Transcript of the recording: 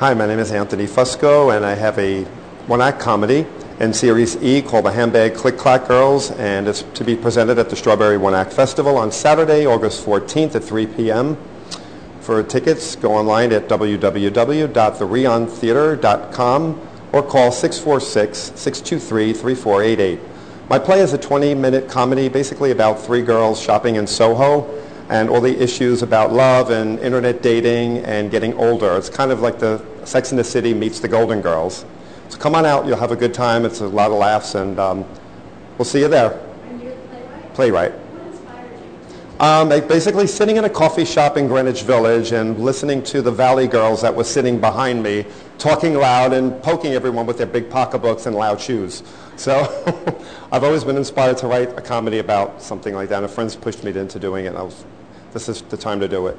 Hi, my name is Anthony Fusco, and I have a one-act comedy in Series E called The Handbag Click Clack Girls, and it's to be presented at the Strawberry One Act Festival on Saturday, August 14th at 3 p.m. For tickets, go online at www.therianttheatre.com or call 646-623-3488. My play is a 20-minute comedy basically about three girls shopping in Soho and all the issues about love and internet dating and getting older. It's kind of like the Sex in the City meets the Golden Girls. So come on out. You'll have a good time. It's a lot of laughs, and um, we'll see you there. And you're playwright? Playwright. What inspired you? Um, basically sitting in a coffee shop in Greenwich Village and listening to the Valley Girls that were sitting behind me talking loud and poking everyone with their big pocketbooks and loud shoes. So I've always been inspired to write a comedy about something like that. And a friends pushed me into doing it. And I was, this is the time to do it.